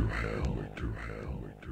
to hell.